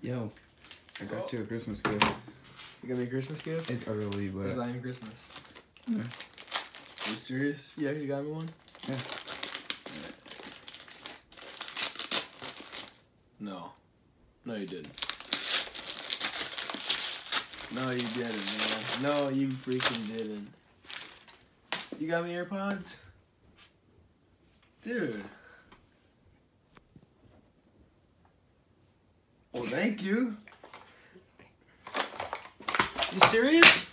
Yo, I got you a Christmas gift. You got me a Christmas gift? It's early, but It's not even Christmas. Yeah. Are you serious? You actually got me one? Yeah. No. No, you didn't. No, you didn't, man. No, you freaking didn't. You got me AirPods? Dude. Well, thank you. You serious?